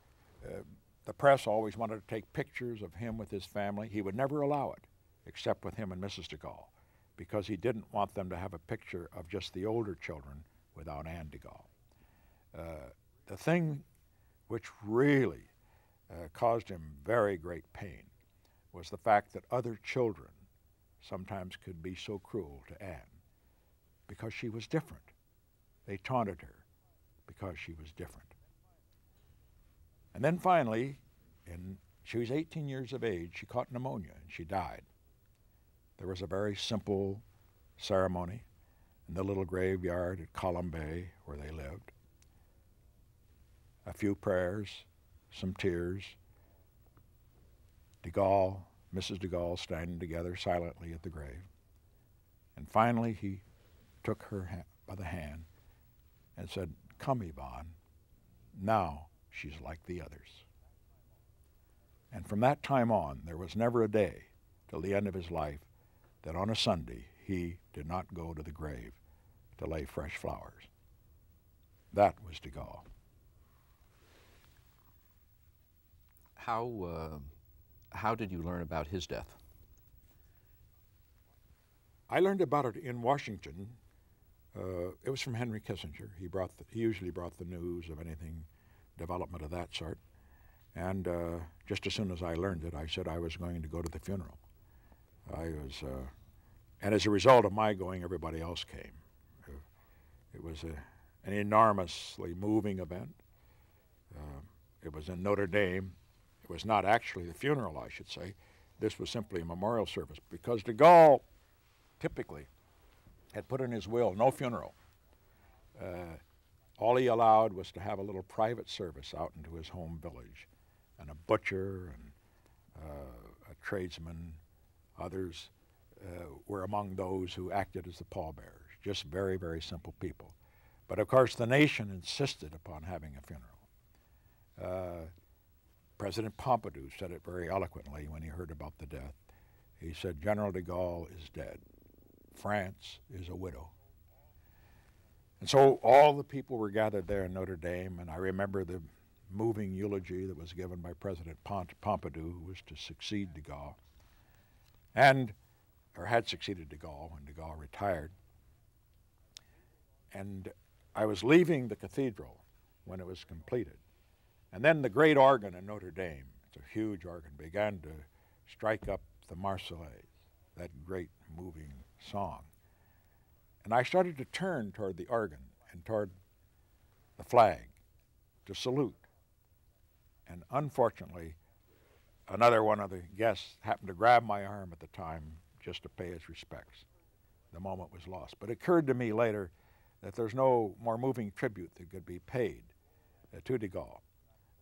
uh, the press always wanted to take pictures of him with his family. He would never allow it, except with him and Mrs. de Gaulle because he didn't want them to have a picture of just the older children without Anne de Gaulle. Uh, the thing which really uh, caused him very great pain was the fact that other children sometimes could be so cruel to Anne because she was different. They taunted her because she was different. And then finally, in, she was 18 years of age, she caught pneumonia and she died. There was a very simple ceremony in the little graveyard at Colombey where they lived. A few prayers, some tears. De Gaulle, Mrs. de Gaulle standing together silently at the grave. And finally he took her by the hand and said, Come, Yvonne, now she's like the others. And from that time on, there was never a day till the end of his life that on a Sunday he did not go to the grave to lay fresh flowers. That was de Gaulle. How, uh, how did you learn about his death? I learned about it in Washington. Uh, it was from Henry Kissinger. He brought the, he usually brought the news of anything development of that sort. And uh, just as soon as I learned it, I said I was going to go to the funeral. I was, uh, and as a result of my going, everybody else came. Uh, it was a, an enormously moving event. Uh, it was in Notre Dame. It was not actually the funeral, I should say. This was simply a memorial service because de Gaulle typically had put in his will no funeral. Uh, all he allowed was to have a little private service out into his home village, and a butcher and uh, a tradesman Others uh, were among those who acted as the pallbearers, just very, very simple people. But of course, the nation insisted upon having a funeral. Uh, President Pompidou said it very eloquently when he heard about the death. He said, General de Gaulle is dead. France is a widow. And so all the people were gathered there in Notre Dame, and I remember the moving eulogy that was given by President Pompidou, who was to succeed de Gaulle and or had succeeded de Gaulle when de Gaulle retired. And I was leaving the cathedral when it was completed. And then the great organ in Notre Dame, it's a huge organ, began to strike up the Marseillaise, that great moving song. And I started to turn toward the organ and toward the flag to salute. And unfortunately, another one of the guests happened to grab my arm at the time just to pay his respects. The moment was lost. But it occurred to me later that there's no more moving tribute that could be paid uh, to de Gaulle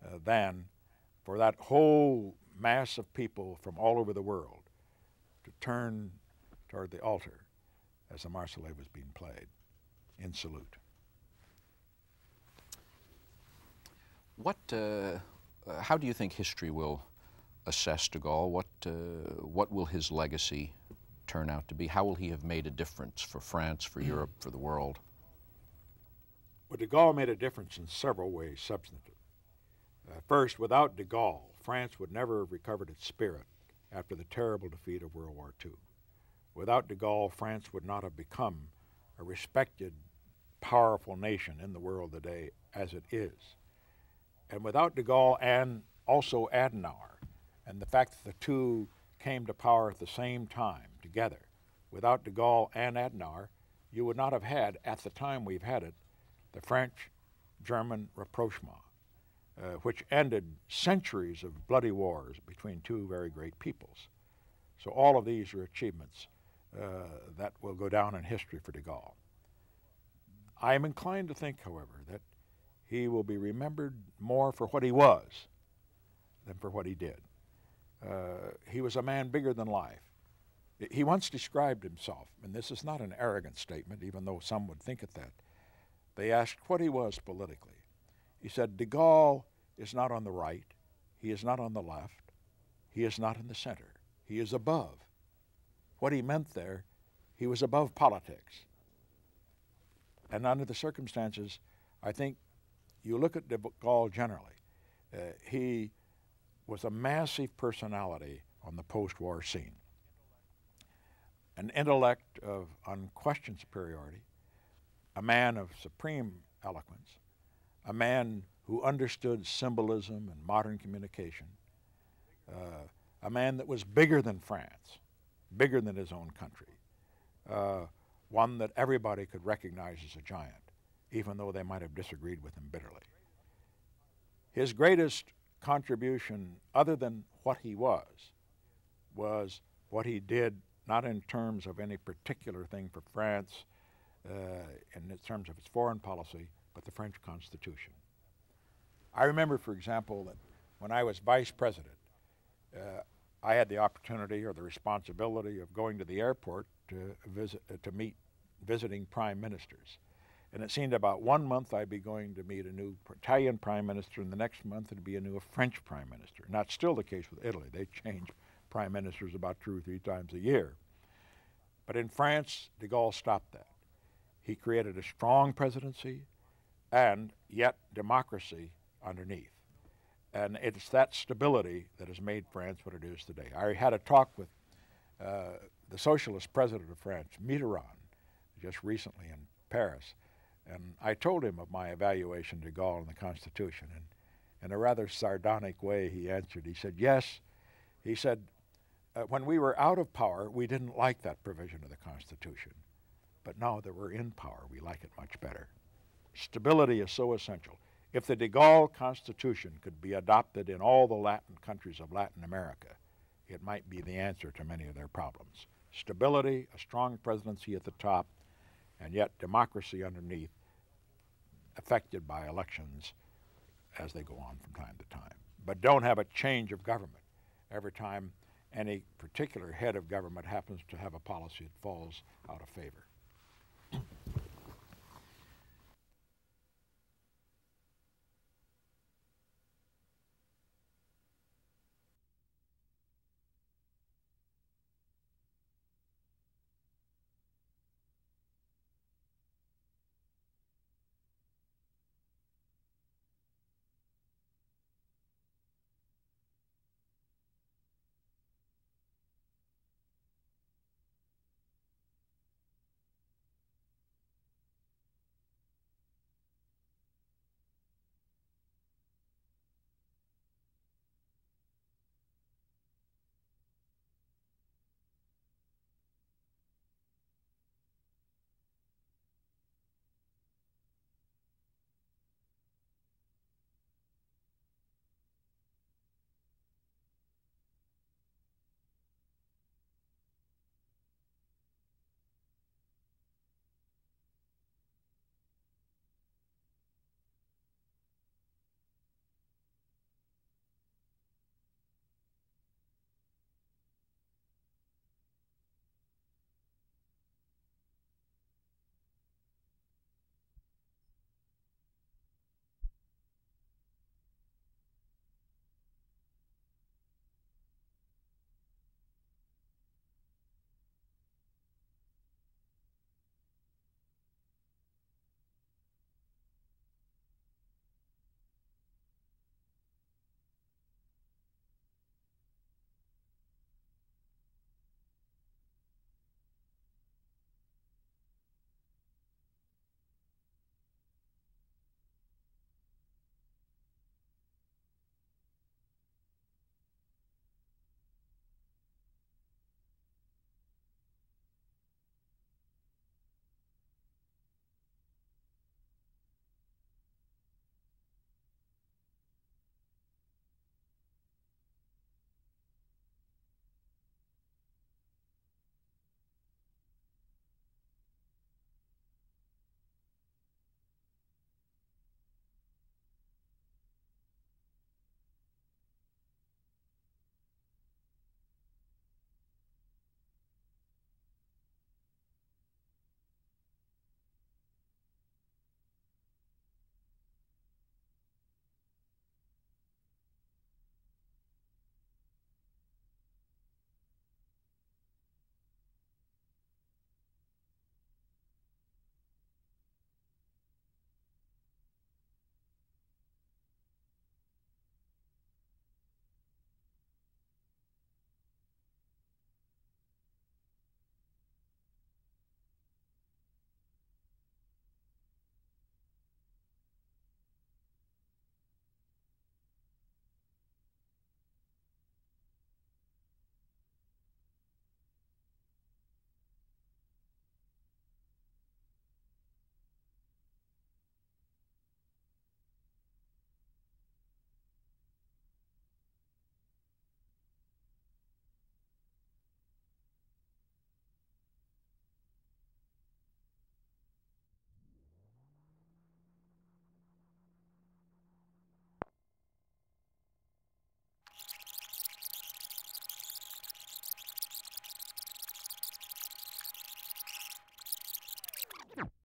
uh, than for that whole mass of people from all over the world to turn toward the altar as the Marseillaise was being played in salute. What, uh, uh, how do you think history will assess de Gaulle? What, uh, what will his legacy turn out to be? How will he have made a difference for France, for Europe, for the world? Well, de Gaulle made a difference in several ways substantive. Uh, first, without de Gaulle, France would never have recovered its spirit after the terrible defeat of World War II. Without de Gaulle, France would not have become a respected, powerful nation in the world today as it is. And without de Gaulle and also Adenauer, and the fact that the two came to power at the same time together, without de Gaulle and Adenauer, you would not have had, at the time we've had it, the French German rapprochement, uh, which ended centuries of bloody wars between two very great peoples. So all of these are achievements that will go down in history for de Gaulle. I am inclined to think, however, that he will be remembered more for what he was than for what he did. Uh, he was a man bigger than life. He once described himself, and this is not an arrogant statement, even though some would think it that. They asked what he was politically. He said, De Gaulle is not on the right, he is not on the left, he is not in the center, he is above. What he meant there, he was above politics. And under the circumstances, I think you look at de Gaulle generally, uh, he was a massive personality on the post war scene. An intellect of unquestioned superiority, a man of supreme eloquence, a man who understood symbolism and modern communication, uh, a man that was bigger than France, bigger than his own country, uh, one that everybody could recognize as a giant, even though they might have disagreed with him bitterly. His greatest contribution, other than what he was, was what he did not in terms of any particular thing for France uh, in terms of its foreign policy, but the French Constitution. I remember, for example, that when I was vice president, uh, I had the opportunity or the responsibility of going to the airport to visit to meet visiting prime ministers. And it seemed about one month I'd be going to meet a new Italian prime minister, and the next month it'd be a new French prime minister. That's still the case with Italy. They change prime ministers about two or three times a year. But in France, de Gaulle stopped that. He created a strong presidency and yet democracy underneath. And it's that stability that has made France what it is today. I had a talk with uh, the socialist president of France, Mitterrand, just recently in Paris, and I told him of my evaluation de Gaulle and the Constitution. And in a rather sardonic way, he answered. He said, Yes. He said, uh, When we were out of power, we didn't like that provision of the Constitution. But now that we're in power, we like it much better. Stability is so essential. If the de Gaulle Constitution could be adopted in all the Latin countries of Latin America, it might be the answer to many of their problems. Stability, a strong presidency at the top, and yet democracy underneath, affected by elections as they go on from time to time. But don't have a change of government every time any particular head of government happens to have a policy that falls out of favor.